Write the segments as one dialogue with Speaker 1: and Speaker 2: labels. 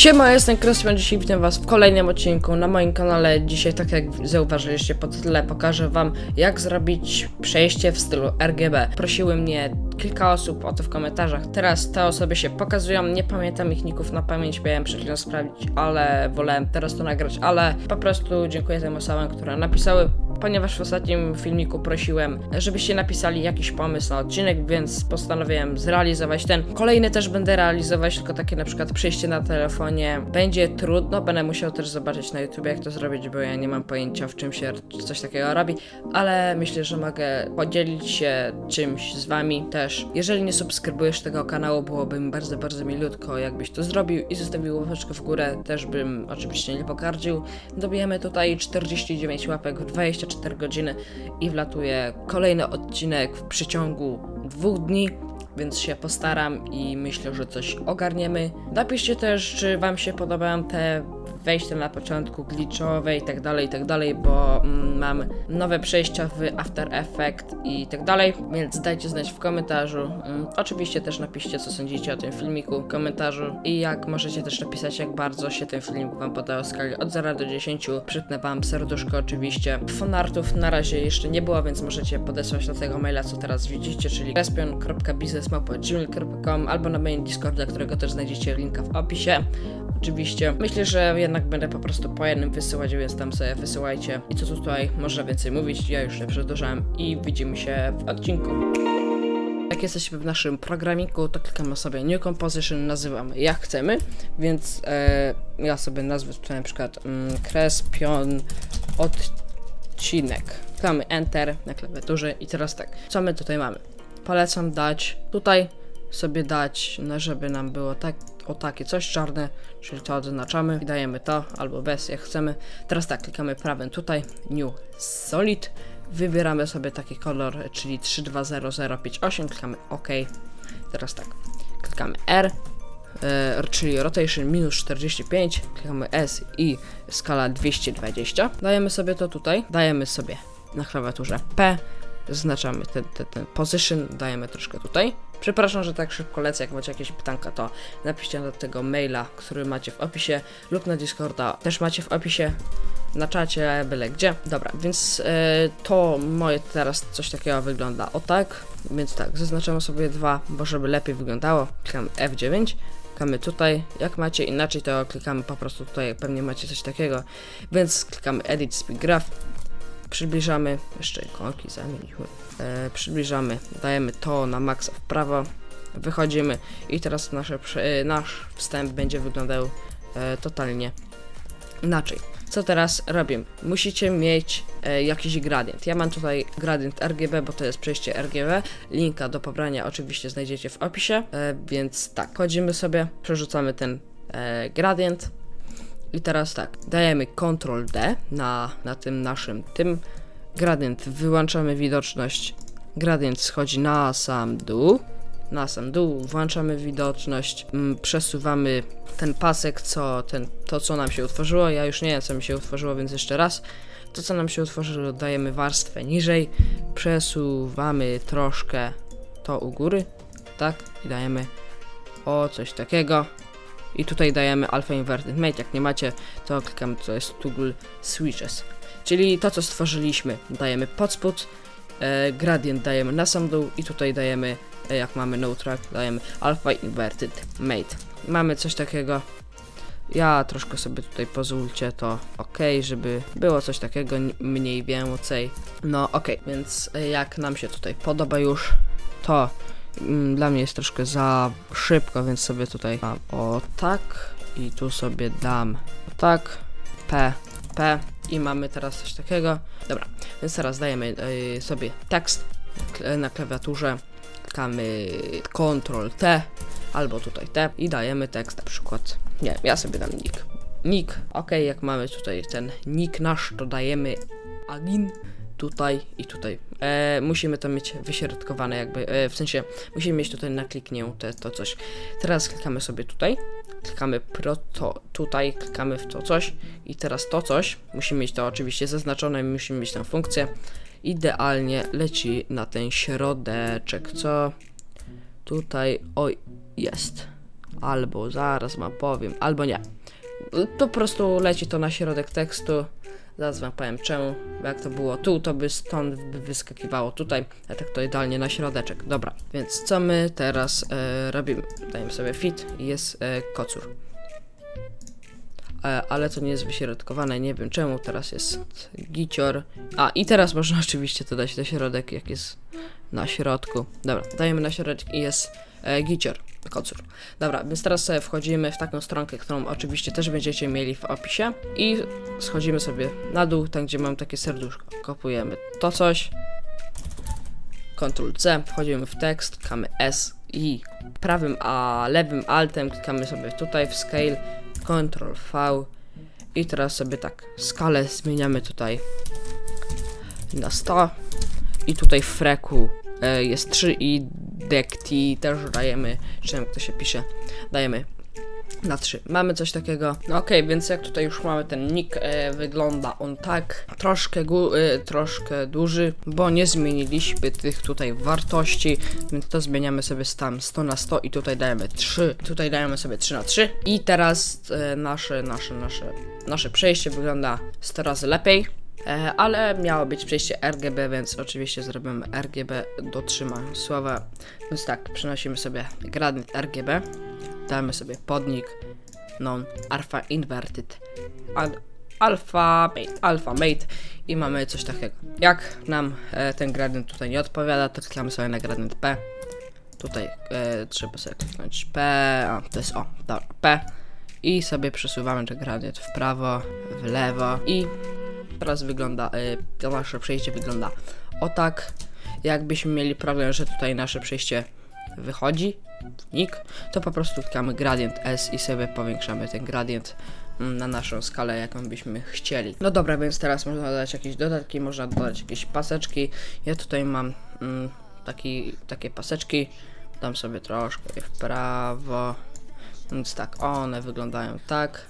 Speaker 1: Siema, jestem Krystian, dzisiaj witam was w kolejnym odcinku na moim kanale. Dzisiaj, tak jak zauważyliście pod tle, pokażę wam jak zrobić przejście w stylu RGB. Prosiły mnie kilka osób o to w komentarzach. Teraz te osoby się pokazują, nie pamiętam ich ników na pamięć, miałem przed chwilą sprawdzić, ale wolałem teraz to nagrać, ale po prostu dziękuję tym osobom, które napisały ponieważ w ostatnim filmiku prosiłem, żebyście napisali jakiś pomysł na odcinek, więc postanowiłem zrealizować ten. Kolejny też będę realizować, tylko takie na przykład przejście na telefonie będzie trudno, będę musiał też zobaczyć na YouTube jak to zrobić, bo ja nie mam pojęcia w czym się coś takiego robi, ale myślę, że mogę podzielić się czymś z wami też. Jeżeli nie subskrybujesz tego kanału, byłoby mi bardzo, bardzo milutko, jakbyś to zrobił i zostawił łapeczkę w górę, też bym oczywiście nie pokardził. Dobijemy tutaj 49 łapek w 20 4 godziny i wlatuje kolejny odcinek w przeciągu dwóch dni, więc się postaram i myślę, że coś ogarniemy. Napiszcie też, czy Wam się podobają te wejścia na początku glitchowe i tak dalej, i tak dalej, bo mm, mam nowe przejścia w After Effect i tak dalej, więc dajcie znać w komentarzu. Mm, oczywiście też napiszcie, co sądzicie o tym filmiku w komentarzu i jak możecie też napisać, jak bardzo się ten filmik Wam podobał w skali od 0 do 10. Przytnę Wam serduszko oczywiście. Fonartów na razie jeszcze nie było, więc możecie podesłać do tego maila, co teraz widzicie, czyli respion.biznesmapa.gmail.com albo na main Discorda, którego też znajdziecie linka w opisie. Oczywiście. Myślę, że jednak będę po prostu po jednym wysyłać, więc tam sobie wysyłajcie. I co tutaj można więcej mówić, ja już nie przedłużam i widzimy się w odcinku. Jak jesteśmy w naszym programiku, to klikamy sobie New Composition, nazywamy jak chcemy, więc e, ja sobie nazwę tutaj na przykład mm, Crespion odcinek. Klikamy Enter na klawiaturze i teraz tak, co my tutaj mamy? Polecam dać tutaj sobie dać, no żeby nam było tak, o takie coś czarne, czyli to odznaczamy i dajemy to, albo bez, jak chcemy. Teraz tak, klikamy prawym tutaj, New Solid, wybieramy sobie taki kolor, czyli 320058, klikamy OK. Teraz tak, klikamy R, e, czyli rotation minus 45, klikamy S i skala 220. Dajemy sobie to tutaj, dajemy sobie na klawiaturze P, zaznaczamy ten, ten, ten position, dajemy troszkę tutaj. Przepraszam, że tak szybko lecę, jak macie jakieś pytanka, to napiszcie do tego maila, który macie w opisie lub na Discorda też macie w opisie, na czacie, byle gdzie. Dobra, więc yy, to moje teraz coś takiego wygląda. O tak, więc tak, zaznaczamy sobie dwa, bo żeby lepiej wyglądało, klikamy F9, klikamy tutaj, jak macie inaczej to klikamy po prostu tutaj, pewnie macie coś takiego, więc klikamy Edit Speed Graph, przybliżamy, jeszcze kolki zamieniłem, e, przybliżamy, dajemy to na maksa w prawo, wychodzimy i teraz nasze, e, nasz wstęp będzie wyglądał e, totalnie inaczej. Co teraz robimy? Musicie mieć e, jakiś gradient. Ja mam tutaj gradient RGB, bo to jest przejście RGB. Linka do pobrania oczywiście znajdziecie w opisie, e, więc tak, chodzimy sobie, przerzucamy ten e, gradient, i teraz tak, dajemy Ctrl D na, na tym naszym tym. Gradient wyłączamy widoczność. Gradient schodzi na sam dół. Na sam dół włączamy widoczność. Mm, przesuwamy ten pasek, co ten, to co nam się utworzyło. Ja już nie wiem co mi się utworzyło, więc jeszcze raz. To co nam się utworzyło dajemy warstwę niżej. Przesuwamy troszkę to u góry. Tak? I dajemy o coś takiego. I tutaj dajemy Alpha Inverted Mate, jak nie macie, to klikamy, to jest Toggle Switches. Czyli to, co stworzyliśmy, dajemy pod spód, e, gradient dajemy na sam dół i tutaj dajemy, e, jak mamy no track, dajemy Alpha Inverted Mate. Mamy coś takiego. Ja troszkę sobie tutaj pozwólcie to ok, żeby było coś takiego mniej więcej. No ok, więc e, jak nam się tutaj podoba już, to dla mnie jest troszkę za szybko, więc sobie tutaj mam o tak. I tu sobie dam. O tak, P, P. I mamy teraz coś takiego. Dobra, więc teraz dajemy y, sobie tekst na klawiaturze, klikamy Ctrl T albo tutaj T i dajemy tekst na przykład, nie ja sobie dam nick. Nick, ok, jak mamy tutaj ten nick nasz, to dajemy agin tutaj i tutaj. E, musimy to mieć wyśrodkowane jakby, e, w sensie musimy mieć tutaj nakliknięte to coś. Teraz klikamy sobie tutaj, klikamy proto tutaj, klikamy w to coś i teraz to coś, musimy mieć to oczywiście zaznaczone, musimy mieć tę funkcję. Idealnie leci na ten środeczek, co tutaj, oj, jest. albo zaraz wam powiem, albo nie. Po prostu leci to na środek tekstu. Zaraz wam powiem czemu. Jak to było tu, to by stąd by wyskakiwało tutaj, a tak to idealnie na środeczek. Dobra, więc co my teraz e, robimy? Dajemy sobie fit i jest e, kocur. E, ale to nie jest wyśrodkowane, nie wiem czemu, teraz jest gicior. A, i teraz można oczywiście to dać na środek, jak jest na środku. Dobra, dajemy na środek i jest e, gicior, kocur. Dobra, więc teraz sobie wchodzimy w taką stronkę, którą oczywiście też będziecie mieli w opisie i schodzimy sobie na dół, tam gdzie mam takie serduszko. Kopujemy to coś, Ctrl C, wchodzimy w tekst, klikamy S i prawym a lewym altem klikamy sobie tutaj w scale, Ctrl V i teraz sobie tak skalę zmieniamy tutaj na 100 i tutaj w freku jest 3 i dekti też dajemy, czy jak to się pisze, dajemy na 3. Mamy coś takiego. No okej, więc jak tutaj już mamy ten nick, e, wygląda on tak troszkę, e, troszkę duży, bo nie zmieniliśmy tych tutaj wartości, więc to zmieniamy sobie z tam 100 na 100 i tutaj dajemy 3. Tutaj dajemy sobie 3 na 3 i teraz e, nasze, nasze, nasze, nasze przejście wygląda 100 razy lepiej. E, ale miało być przejście RGB, więc oczywiście zrobimy RGB, dotrzymam słowa. Więc tak, przenosimy sobie gradient RGB, damy sobie podnik non alpha inverted al, alpha mate, alpha mate i mamy coś takiego. Jak nam e, ten gradient tutaj nie odpowiada, to klikamy sobie na gradient P. Tutaj e, trzeba sobie kliknąć P, a to jest o, dobra, P i sobie przesuwamy ten gradient w prawo, w lewo i teraz wygląda, y, to nasze przejście wygląda o tak. Jakbyśmy mieli problem, że tutaj nasze przejście wychodzi, nick, to po prostu klikamy gradient S i sobie powiększamy ten gradient mm, na naszą skalę, jaką byśmy chcieli. No dobra, więc teraz można dodać jakieś dodatki, można dodać jakieś paseczki. Ja tutaj mam mm, taki, takie paseczki, dam sobie troszkę w prawo, więc tak, one wyglądają tak.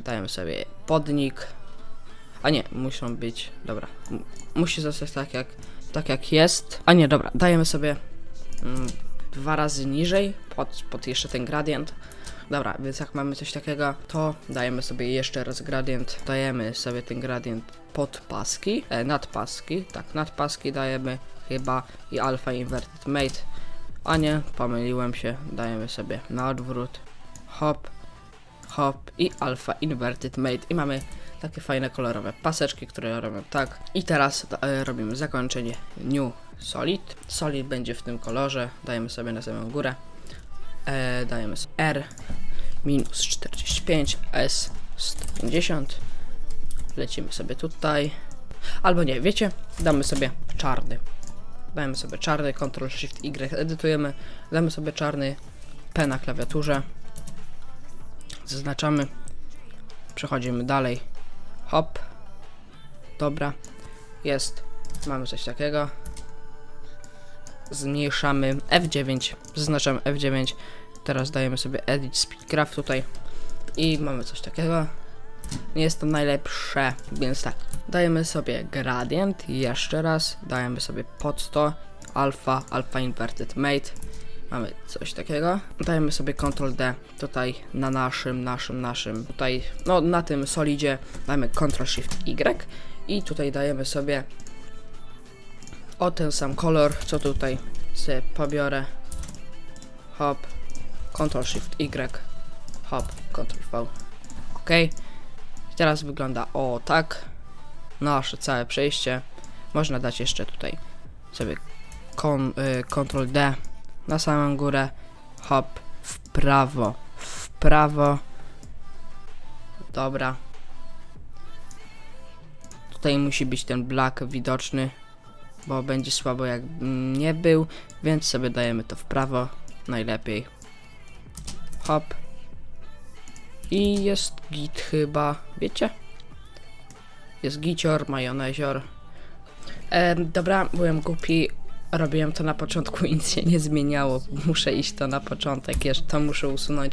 Speaker 1: Dajemy sobie podnik. A nie, muszą być. Dobra. M- musi zostać tak jak, tak jak jest. A nie, dobra, dajemy sobie mm, dwa razy niżej, pod, pod jeszcze ten gradient. Dobra, więc jak mamy coś takiego, to dajemy sobie jeszcze raz gradient. Dajemy sobie ten gradient pod paski, e, nad paski, tak, nad paski dajemy chyba i alpha inverted mate. A nie, pomyliłem się, dajemy sobie na odwrót, hop, hop i alpha inverted mate i mamy takie fajne kolorowe paseczki, które robią tak. I teraz e, robimy zakończenie new solid. Solid będzie w tym kolorze, dajemy sobie na samą górę, e, dajemy R minus 45 S 150 lecimy sobie tutaj. Albo nie, wiecie, damy sobie czarny. Dajemy sobie czarny, Ctrl Shift Y edytujemy, damy sobie czarny P na klawiaturze. Zaznaczamy. Przechodzimy dalej hop. Dobra. Jest. Mamy coś takiego. Zmniejszamy F9 zaznaczamy F9 teraz dajemy sobie edit speed graph tutaj. I mamy coś takiego. Nie jest to najlepsze, więc tak, dajemy sobie gradient, jeszcze raz, dajemy sobie pod to, alpha, alpha inverted mate, mamy coś takiego, dajemy sobie Ctrl D tutaj na naszym, naszym, naszym, tutaj, no na tym solidzie dajemy Ctrl Shift Y i tutaj dajemy sobie o ten sam kolor, co tutaj sobie pobiorę, hop, Ctrl Shift Y, hop, Ctrl V, ok. Teraz wygląda o tak. Nasze całe przejście. Można dać jeszcze tutaj sobie y, Ctrl D na samą górę. Hop, w prawo, w prawo. Dobra. Tutaj musi być ten black widoczny, bo będzie słabo jak nie był, więc sobie dajemy to w prawo najlepiej. Hop. I jest git chyba, wiecie? Jest gicior, majonezior. E, dobra, byłem głupi. Robiłem to na początku i nic się nie zmieniało. Muszę iść to na początek, jeszcze to muszę usunąć.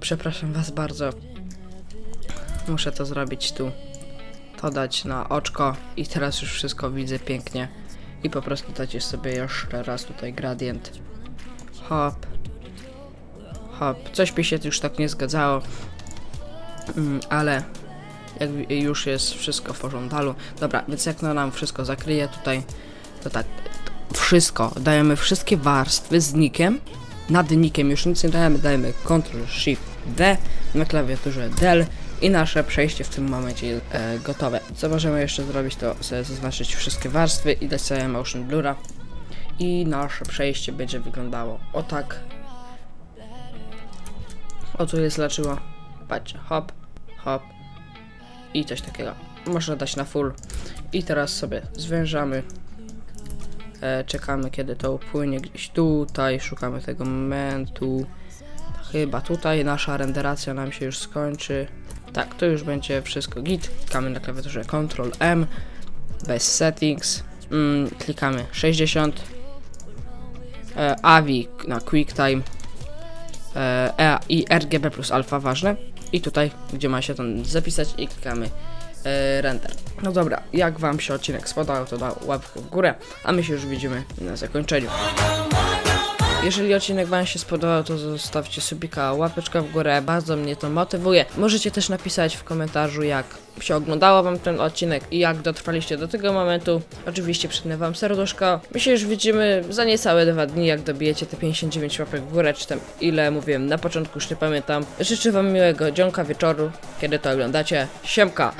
Speaker 1: Przepraszam was bardzo. Muszę to zrobić tu. To dać na oczko i teraz już wszystko widzę pięknie. I po prostu dacie sobie jeszcze raz tutaj gradient. Hop. hop. Coś mi się już tak nie zgadzało, mm, ale jak już jest wszystko w porządku. Dobra, więc jak no nam wszystko zakryje tutaj, to tak, wszystko, dajemy wszystkie warstwy z nikiem, nad nikiem już nic nie dajemy, dajemy Ctrl Shift D na klawiaturze Del i nasze przejście w tym momencie jest e, gotowe. Co możemy jeszcze zrobić, to sobie zaznaczyć wszystkie warstwy i dać sobie motion blura i nasze przejście będzie wyglądało o tak. O tu jest laczyło. Patrzcie, hop, hop i coś takiego. Można dać na full. I teraz sobie zwężamy. E, czekamy kiedy to upłynie gdzieś tutaj. Szukamy tego momentu. Chyba tutaj nasza renderacja nam się już skończy. Tak, to już będzie wszystko git. Klikamy na klawiaturze Ctrl M. Bez settings. Mm, klikamy 60. E, AVI na QuickTime. E, e, I RGB plus alfa ważne. I tutaj, gdzie ma się to zapisać i klikamy render. No dobra, jak wam się odcinek spodobał, to da łapkę w górę, a my się już widzimy na zakończeniu. Jeżeli odcinek Wam się spodobał, to zostawcie subika, łapeczkę w górę, bardzo mnie to motywuje. Możecie też napisać w komentarzu, jak się oglądało Wam ten odcinek i jak dotrwaliście do tego momentu. Oczywiście przytnę Wam serduszko. My się już widzimy za niecałe dwa dni, jak dobijecie te 59 łapek w górę, czy tam ile mówiłem na początku, już nie pamiętam. Życzę Wam miłego dzionka wieczoru, kiedy to oglądacie. Siemka!